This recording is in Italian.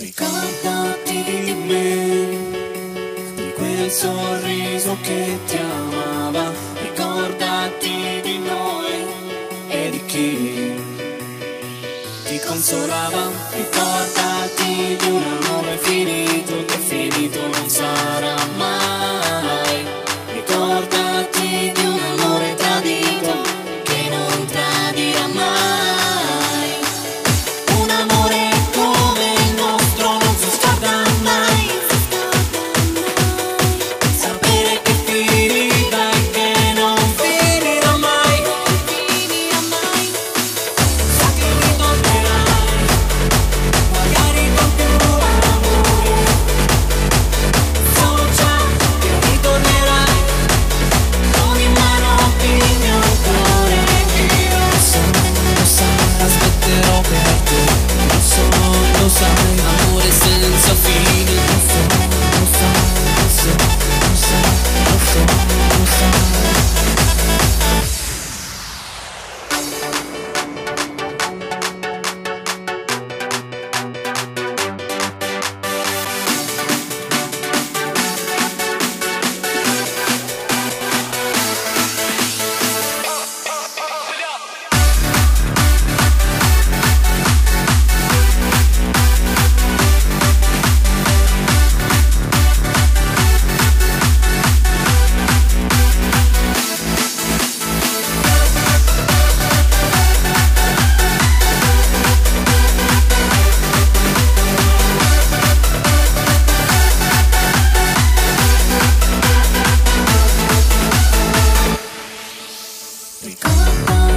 Ricordati di me, di quel sorriso che ti amava, ricordati di noi e di chi ti consolava, ricordati di un amore finito che finito non sarà mai, Because